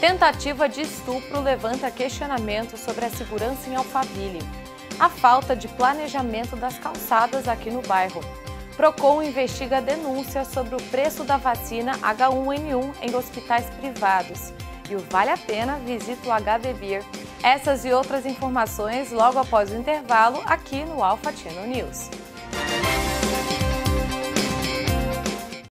Tentativa de estupro levanta questionamento sobre a segurança em Alphaville. A falta de planejamento das calçadas aqui no bairro. Procon investiga denúncias sobre o preço da vacina H1N1 em hospitais privados. E o Vale a Pena visita o HB Essas e outras informações logo após o intervalo aqui no Alpha News.